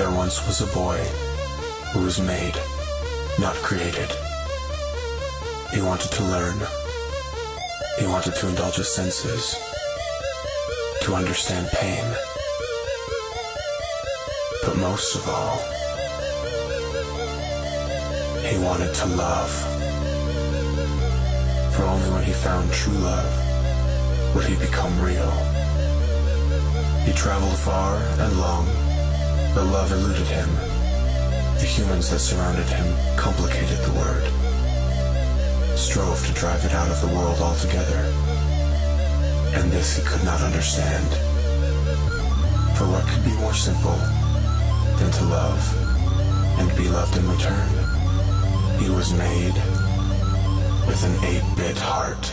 There once was a boy who was made, not created. He wanted to learn. He wanted to indulge his senses, to understand pain. But most of all, he wanted to love. For only when he found true love would he become real. He traveled far and long, but love eluded him. The humans that surrounded him complicated the word, strove to drive it out of the world altogether. And this he could not understand. For what could be more simple than to love and be loved in return? He was made with an 8-bit heart.